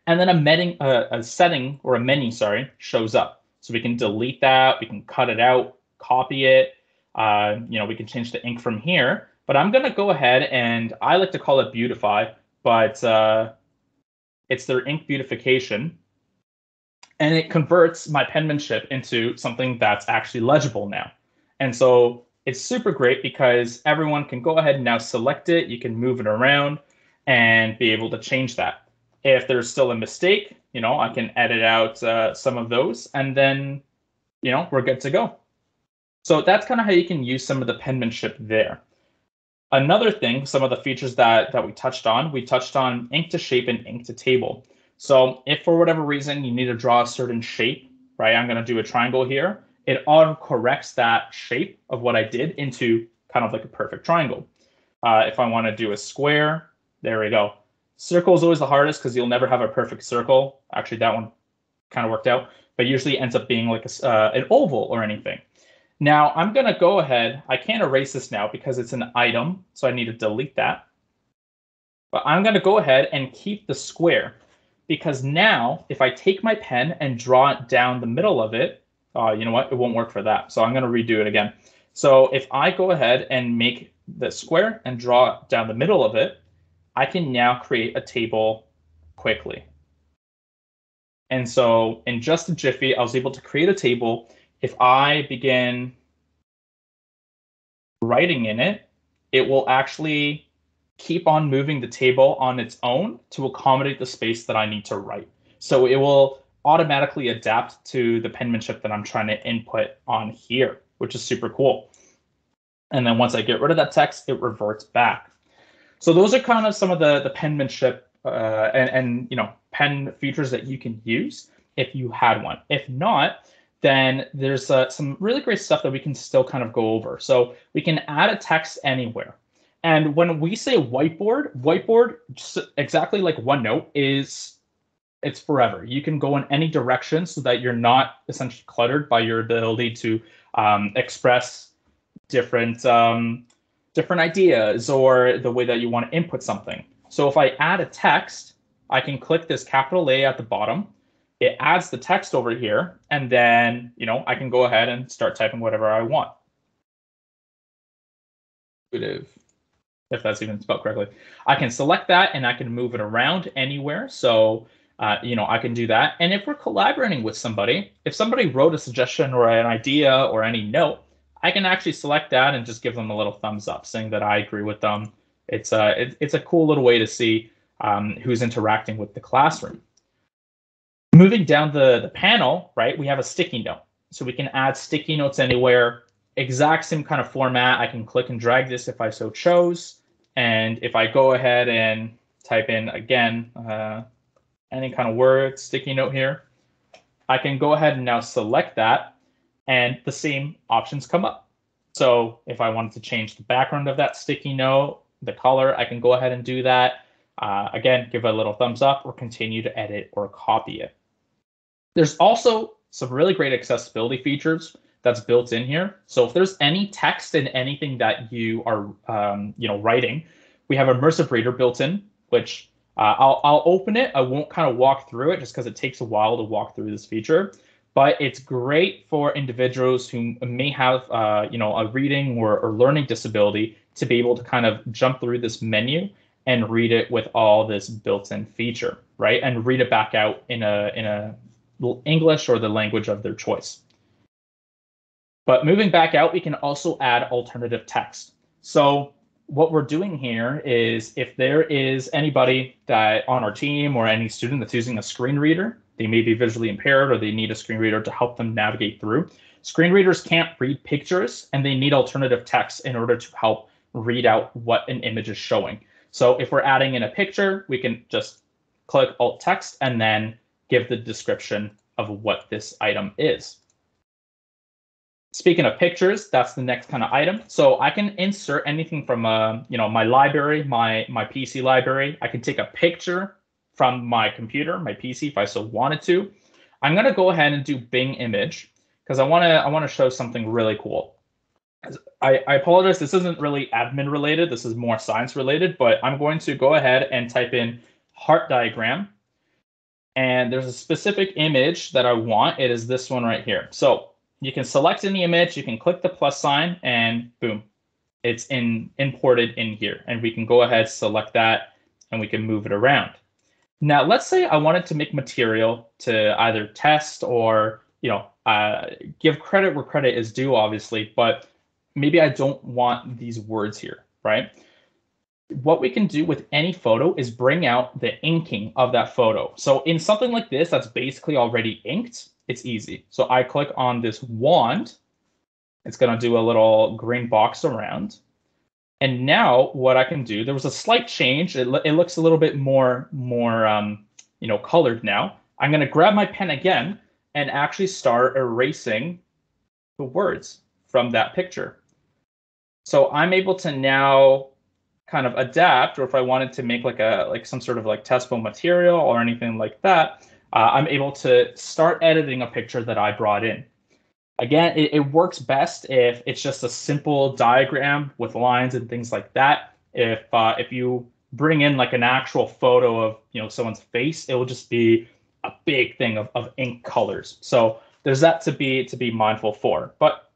and then a, uh, a setting or a menu, sorry, shows up. So we can delete that, we can cut it out, copy it. Uh, you know, we can change the ink from here. But I'm going to go ahead and I like to call it beautify, but uh, it's their ink beautification and it converts my penmanship into something that's actually legible now. And so it's super great because everyone can go ahead and now select it. You can move it around and be able to change that. If there's still a mistake, you know, I can edit out uh, some of those and then, you know, we're good to go. So that's kind of how you can use some of the penmanship there. Another thing, some of the features that, that we touched on, we touched on ink to shape and ink to table. So if for whatever reason you need to draw a certain shape, right, I'm going to do a triangle here. It auto corrects that shape of what I did into kind of like a perfect triangle. Uh, if I want to do a square, there we go. Circle is always the hardest because you'll never have a perfect circle. Actually, that one kind of worked out, but usually ends up being like a, uh, an oval or anything. Now I'm going to go ahead. I can't erase this now because it's an item, so I need to delete that. But I'm going to go ahead and keep the square because now if I take my pen and draw it down the middle of it, uh, you know what, it won't work for that. So I'm going to redo it again. So if I go ahead and make the square and draw it down the middle of it, I can now create a table quickly. And so in just a jiffy, I was able to create a table. If I begin writing in it, it will actually keep on moving the table on its own to accommodate the space that I need to write. So it will automatically adapt to the penmanship that I'm trying to input on here, which is super cool. And then once I get rid of that text, it reverts back. So those are kind of some of the, the penmanship uh, and, and you know pen features that you can use if you had one. If not, then there's uh, some really great stuff that we can still kind of go over. So we can add a text anywhere. And when we say whiteboard, whiteboard, exactly like OneNote, is it's forever. You can go in any direction so that you're not essentially cluttered by your ability to um, express different um, different ideas or the way that you want to input something. So if I add a text, I can click this capital A at the bottom. It adds the text over here, and then you know I can go ahead and start typing whatever I want if that's even spelled correctly. I can select that and I can move it around anywhere. So, uh, you know, I can do that. And if we're collaborating with somebody, if somebody wrote a suggestion or an idea or any note, I can actually select that and just give them a little thumbs up saying that I agree with them. It's a, it, it's a cool little way to see um, who's interacting with the classroom. Moving down the, the panel, right, we have a sticky note. So we can add sticky notes anywhere, exact same kind of format. I can click and drag this if I so chose. And if I go ahead and type in again, uh, any kind of word, sticky note here, I can go ahead and now select that and the same options come up. So if I wanted to change the background of that sticky note, the color, I can go ahead and do that. Uh, again, give a little thumbs up or continue to edit or copy it. There's also some really great accessibility features that's built in here. So if there's any text in anything that you are, um, you know, writing, we have immersive reader built in, which uh, I'll, I'll open it. I won't kind of walk through it just because it takes a while to walk through this feature. But it's great for individuals who may have, uh, you know, a reading or, or learning disability to be able to kind of jump through this menu and read it with all this built-in feature, right? And read it back out in a in a English or the language of their choice. But moving back out, we can also add alternative text. So what we're doing here is if there is anybody that on our team or any student that's using a screen reader, they may be visually impaired or they need a screen reader to help them navigate through. Screen readers can't read pictures and they need alternative text in order to help read out what an image is showing. So if we're adding in a picture, we can just click alt text and then give the description of what this item is. Speaking of pictures, that's the next kind of item. So I can insert anything from uh, you know my library, my my PC library. I can take a picture from my computer, my PC, if I so wanted to. I'm gonna go ahead and do Bing image because I wanna I wanna show something really cool. I, I apologize, this isn't really admin related, this is more science related, but I'm going to go ahead and type in heart diagram. And there's a specific image that I want. It is this one right here. So you can select any image, you can click the plus sign, and boom, it's in imported in here. And we can go ahead, select that, and we can move it around. Now, let's say I wanted to make material to either test or, you know, uh, give credit where credit is due, obviously, but maybe I don't want these words here, right? What we can do with any photo is bring out the inking of that photo. So in something like this, that's basically already inked, it's easy. So I click on this wand. It's going to do a little green box around. And now what I can do, there was a slight change. It, it looks a little bit more, more um, you know, colored now. I'm going to grab my pen again and actually start erasing the words from that picture. So I'm able to now kind of adapt, or if I wanted to make like a like some sort of like testable material or anything like that, uh, I'm able to start editing a picture that I brought in. Again, it, it works best if it's just a simple diagram with lines and things like that. If uh, if you bring in like an actual photo of you know someone's face, it will just be a big thing of, of ink colors. So there's that to be to be mindful for. But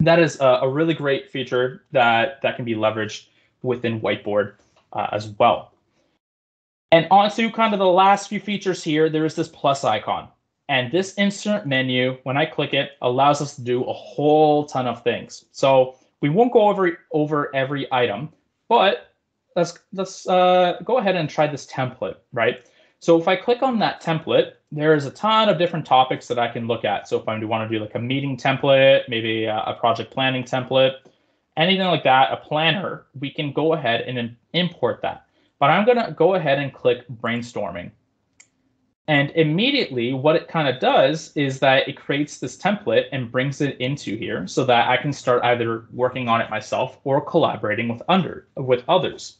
that is a, a really great feature that that can be leveraged within Whiteboard uh, as well. And onto kind of the last few features here, there is this plus icon. And this insert menu, when I click it, allows us to do a whole ton of things. So we won't go over over every item, but let's let's uh, go ahead and try this template, right? So if I click on that template, there is a ton of different topics that I can look at. So if I do want to do like a meeting template, maybe a, a project planning template, anything like that, a planner, we can go ahead and import that. But I'm going to go ahead and click brainstorming. And immediately what it kind of does is that it creates this template and brings it into here so that I can start either working on it myself or collaborating with under with others.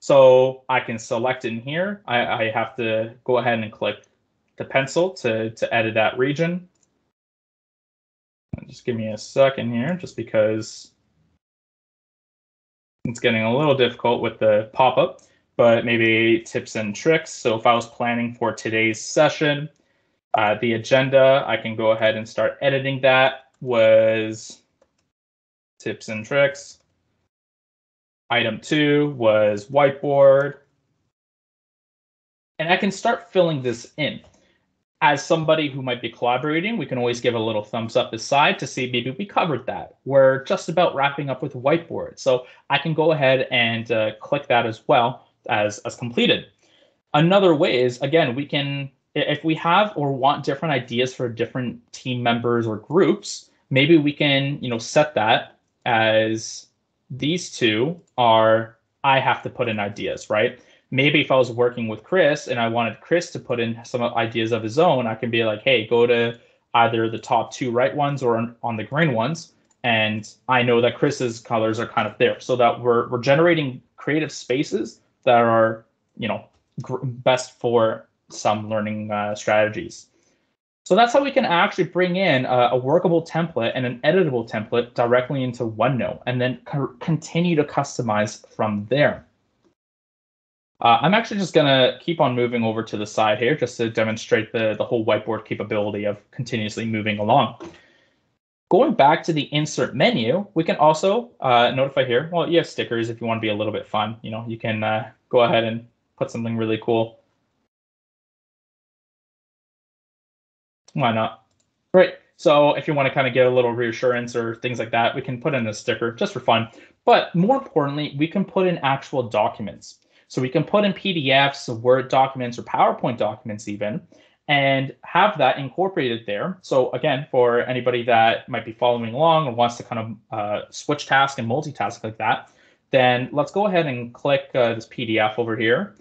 So I can select in here. I, I have to go ahead and click the pencil to, to edit that region. Just give me a second here, just because it's getting a little difficult with the pop-up but maybe tips and tricks. So if I was planning for today's session, uh, the agenda, I can go ahead and start editing that was tips and tricks. Item two was whiteboard. And I can start filling this in. As somebody who might be collaborating, we can always give a little thumbs up aside to see maybe we covered that. We're just about wrapping up with whiteboard. So I can go ahead and uh, click that as well as as completed. Another way is again we can if we have or want different ideas for different team members or groups, maybe we can you know set that as these two are I have to put in ideas, right? Maybe if I was working with Chris and I wanted Chris to put in some ideas of his own, I can be like, hey, go to either the top two right ones or on, on the green ones. And I know that Chris's colors are kind of there so that we're, we're generating creative spaces that are you know best for some learning uh, strategies. So that's how we can actually bring in a, a, workable template and an editable template directly into OneNote and then co continue to customize from there. Uh, I'm actually just gonna keep on moving over to the side here just to demonstrate the, the whole whiteboard capability of continuously moving along. Going back to the insert menu, we can also uh, notify here, well, you have stickers if you want to be a little bit fun. You know, you can uh, go ahead and put something really cool. Why not? Right. So if you want to kind of get a little reassurance or things like that, we can put in a sticker just for fun. But more importantly, we can put in actual documents. So we can put in PDFs, Word documents, or PowerPoint documents even, and have that incorporated there. So again, for anybody that might be following along and wants to kind of uh, switch task and multitask like that, then let's go ahead and click uh, this PDF over here.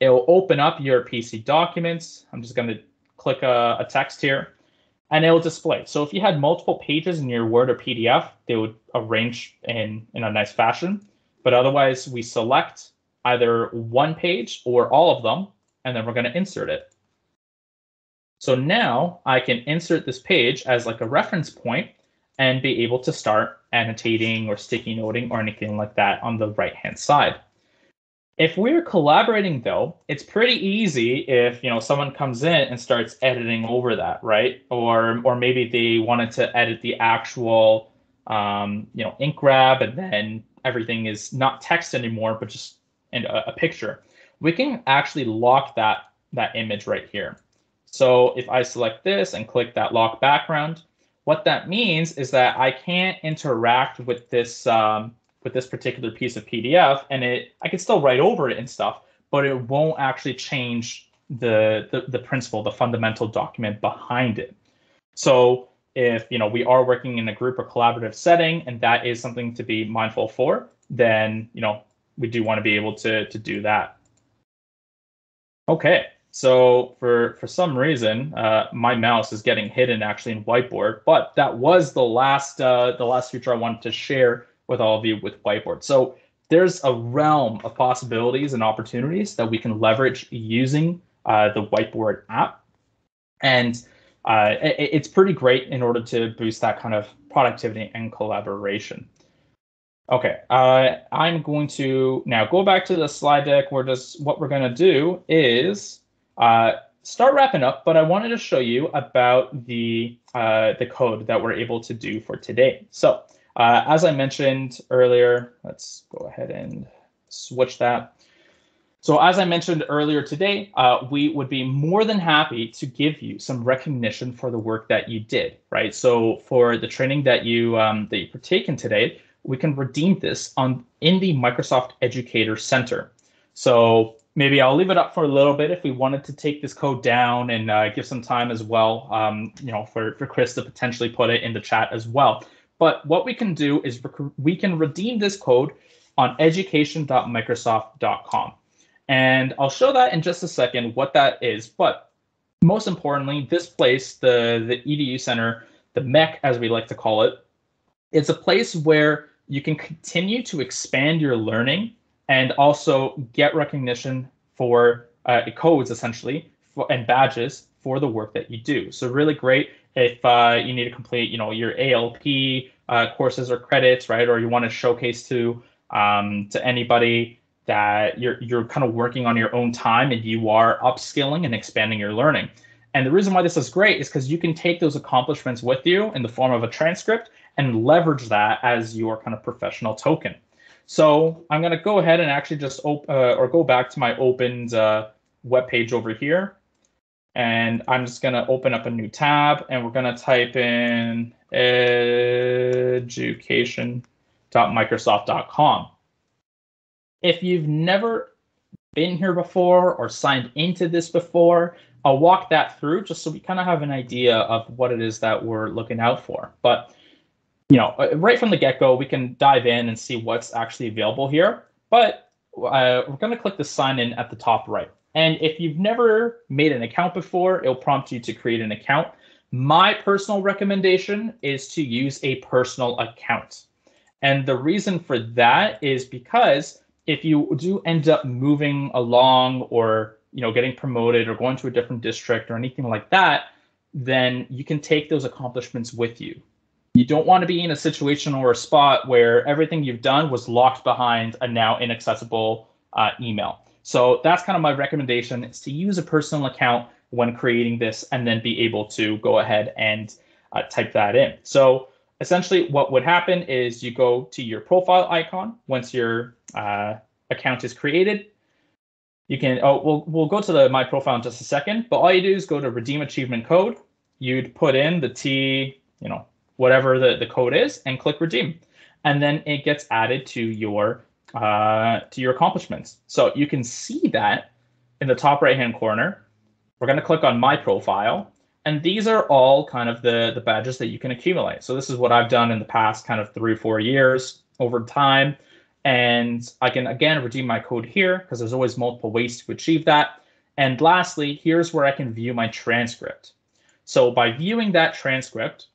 It'll open up your PC documents. I'm just going to click a, a text here and it will display. So if you had multiple pages in your Word or PDF, they would arrange in, in a nice fashion. But otherwise, we select either one page or all of them, and then we're going to insert it. So now I can insert this page as like a reference point and be able to start annotating or sticky noting or anything like that on the right hand side. If we're collaborating though, it's pretty easy if you know someone comes in and starts editing over that, right? Or or maybe they wanted to edit the actual um, you know ink grab and then everything is not text anymore, but just a, a picture. We can actually lock that that image right here. So if I select this and click that lock background, what that means is that I can't interact with this um, with this particular piece of PDF, and it I can still write over it and stuff, but it won't actually change the, the the principle, the fundamental document behind it. So if you know we are working in a group or collaborative setting, and that is something to be mindful for, then you know we do want to be able to to do that. Okay, so for for some reason, uh, my mouse is getting hidden actually in whiteboard, but that was the last uh, the last feature I wanted to share with all of you with whiteboard. So there's a realm of possibilities and opportunities that we can leverage using uh, the whiteboard app, and uh, it, it's pretty great in order to boost that kind of productivity and collaboration. Okay, uh, I'm going to now go back to the slide deck. We're just what we're going to do is uh, start wrapping up, but I wanted to show you about the uh, the code that we're able to do for today. So uh, as I mentioned earlier, let's go ahead and switch that. So as I mentioned earlier today, uh, we would be more than happy to give you some recognition for the work that you did, right? So for the training that you um, that you partaken today, we can redeem this on in the Microsoft Educator Center. So maybe I'll leave it up for a little bit if we wanted to take this code down and uh, give some time as well, um, you know, for, for Chris to potentially put it in the chat as well. But what we can do is we can redeem this code on education.microsoft.com. And I'll show that in just a second what that is. But most importantly, this place, the, the EDU Center, the MEC as we like to call it, it's a place where you can continue to expand your learning and also get recognition for uh, codes essentially for, and badges for the work that you do. So really great if uh, you need to complete, you know, your ALP uh, courses or credits, right? Or you want to showcase to um, to anybody that you're you're kind of working on your own time and you are upskilling and expanding your learning. And the reason why this is great is because you can take those accomplishments with you in the form of a transcript and leverage that as your kind of professional token. So I'm going to go ahead and actually just open uh, or go back to my opened uh, web page over here. And I'm just going to open up a new tab and we're going to type in education.microsoft.com. If you've never been here before or signed into this before, I'll walk that through just so we kind of have an idea of what it is that we're looking out for. But you know, uh, right from the get-go, we can dive in and see what's actually available here. But uh, we're going to click the sign in at the top right. And if you've never made an account before, it'll prompt you to create an account. My personal recommendation is to use a personal account. And the reason for that is because if you do end up moving along or you know getting promoted or going to a different district or anything like that, then you can take those accomplishments with you. You don't want to be in a situation or a spot where everything you've done was locked behind a now inaccessible uh, email. So that's kind of my recommendation is to use a personal account when creating this and then be able to go ahead and uh, type that in. So essentially what would happen is you go to your profile icon once your uh, account is created. You can, oh, we'll, we'll go to the my profile in just a second, but all you do is go to redeem achievement code. You'd put in the T, you know, whatever the, the code is and click redeem. And then it gets added to your uh, to your accomplishments. So you can see that in the top right hand corner. We're going to click on my profile and these are all kind of the, the badges that you can accumulate. So this is what I've done in the past kind of three or four years over time. And I can, again, redeem my code here because there's always multiple ways to achieve that. And lastly, here's where I can view my transcript. So by viewing that transcript,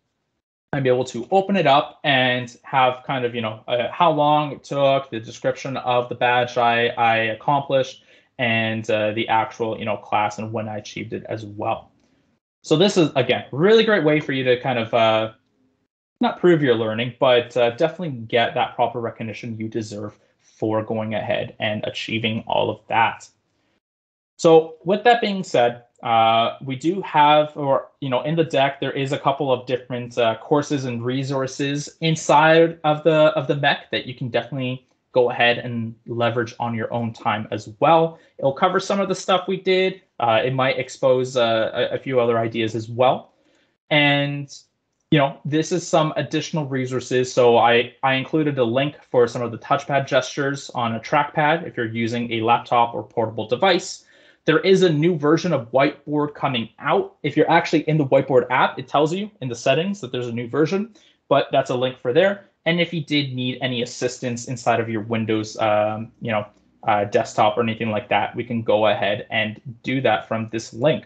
I'm able to open it up and have kind of, you know, uh, how long it took, the description of the badge I, I accomplished, and uh, the actual, you know, class and when I achieved it as well. So this is again really great way for you to kind of uh, not prove your learning, but uh, definitely get that proper recognition you deserve for going ahead and achieving all of that. So with that being said, uh, we do have, or you know, in the deck there is a couple of different uh, courses and resources inside of the of the MEC that you can definitely go ahead and leverage on your own time as well. It'll cover some of the stuff we did. Uh, it might expose uh, a, a, few other ideas as well. And you know, this is some additional resources. So I, I included a link for some of the touchpad gestures on a trackpad if you're using a laptop or portable device. There is a new version of Whiteboard coming out. If you're actually in the Whiteboard app, it tells you in the settings that there's a new version, but that's a link for there. And if you did need any assistance inside of your Windows, um, you know, uh, desktop or anything like that, we can go ahead and do that from this link.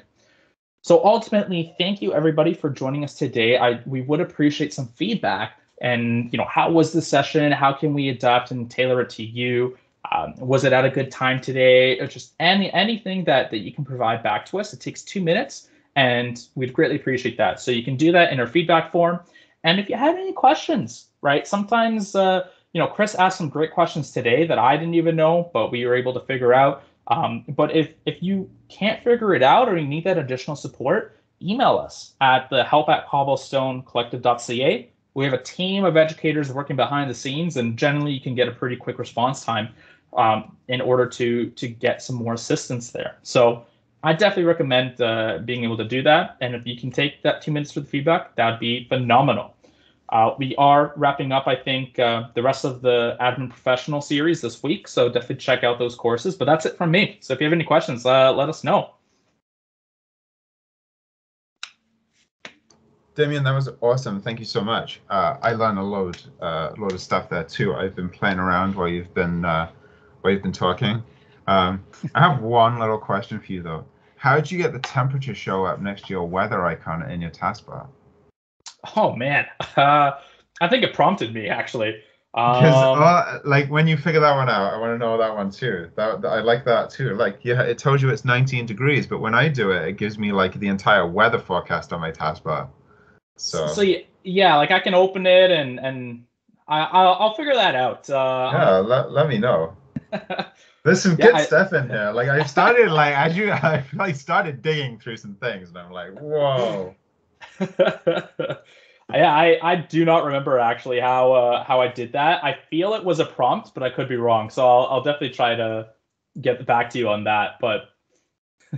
So ultimately, thank you everybody for joining us today. I we would appreciate some feedback and you know how was the session? How can we adapt and tailor it to you? Um, was it at a good time today? Or just any anything that that you can provide back to us. It takes two minutes, and we'd greatly appreciate that. So you can do that in our feedback form. And if you have any questions, right? Sometimes uh, you know, Chris asked some great questions today that I didn't even know, but we were able to figure out. Um, but if if you can't figure it out or you need that additional support, email us at the help at cobblestonecollective.ca. We have a team of educators working behind the scenes, and generally you can get a pretty quick response time um, in order to to get some more assistance there. So I definitely recommend uh, being able to do that. And if you can take that two minutes for the feedback, that'd be phenomenal. Uh, we are wrapping up, I think, uh, the rest of the admin professional series this week. So definitely check out those courses. But that's it from me. So if you have any questions, uh, let us know. Damien, that was awesome. Thank you so much. Uh, I learned a load, uh, a load of stuff there too. I've been playing around while you've been while you've been talking. Um, I have one little question for you though. How did you get the temperature show up next to your weather icon in your taskbar? Oh man, uh, I think it prompted me actually. Because um, uh, like when you figure that one out, I want to know that one too. That, that, I like that too. Like yeah, it tells you it's 19 degrees, but when I do it, it gives me like the entire weather forecast on my taskbar. So so yeah, like I can open it and and I I'll, I'll figure that out. Uh, yeah, let, let me know. *laughs* There's some yeah, good I, stuff in here. Like I started like I do *laughs* I like started digging through some things and I'm like, whoa. *laughs* yeah, I, I do not remember actually how uh, how I did that. I feel it was a prompt, but I could be wrong. So I'll I'll definitely try to get back to you on that. But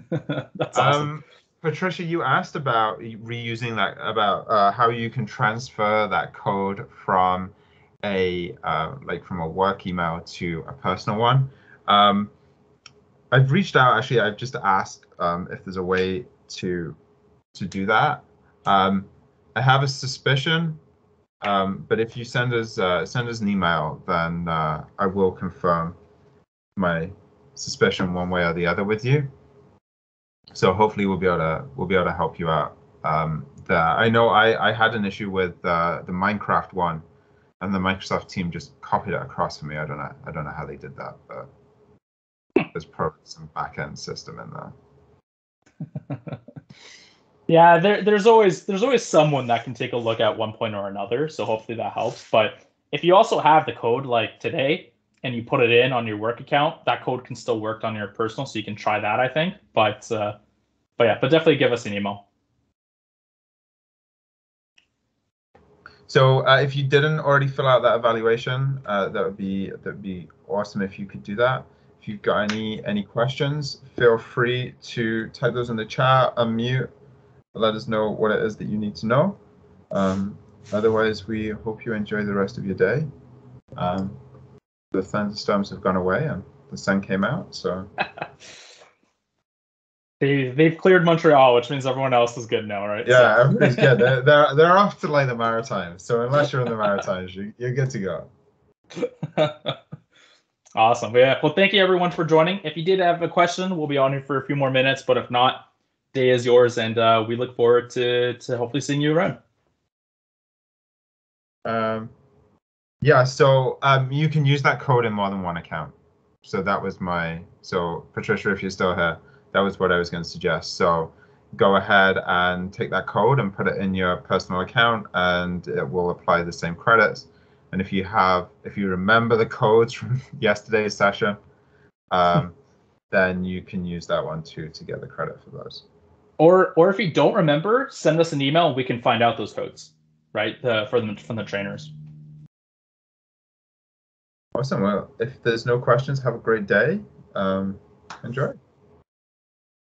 that's awesome. Um, Patricia, you asked about reusing that about uh, how you can transfer that code from a uh, like from a work email to a personal one. Um, I've reached out actually. I've just asked um, if there's a way to to do that. Um, I have a suspicion, um, but if you send us uh, send us an email, then uh, I will confirm my suspicion one way or the other with you. So hopefully we'll be able to we'll be able to help you out. Um, I know I, I had an issue with uh, the Minecraft one, and the Microsoft team just copied it across for me. I don't know I don't know how they did that, but there's probably some back end system in there. *laughs* Yeah, there, there's always there's always someone that can take a look at one point or another. So hopefully that helps. But if you also have the code like today, and you put it in on your work account, that code can still work on your personal, so you can try that. I think, but uh, but yeah, but definitely give us an email. So uh, if you didn't already fill out that evaluation, uh, that would be that would be awesome if you could do that. If you've got any any questions, feel free to type those in the chat, unmute, let us know what it is that you need to know. Um, otherwise, we hope you enjoy the rest of your day. Um, the thunderstorms have gone away and the sun came out. So *laughs* they they've cleared Montreal, which means everyone else is good now, right? Yeah, so. everybody's good. They're, *laughs* they're, they're off to like the Maritimes. So unless you're in the Maritimes, you, you're good to go. *laughs* awesome. Yeah. Well, thank you everyone for joining. If you did have a question, we'll be on here for a few more minutes. But if not, day is yours, and uh, we look forward to to hopefully seeing you around. Um, yeah, so um, you can use that code in more than one account. So that was my, so Patricia, if you're still here, that was what I was going to suggest. So go ahead and take that code and put it in your personal account and it will apply the same credits. And if you have, if you remember the codes from *laughs* yesterday's session, um, *laughs* then you can use that one too to get the credit for those. Or, or if you don't remember, send us an email. And We can find out those codes, right? The, for them from the trainers. Awesome. Well, if there's no questions, have a great day. Um, enjoy.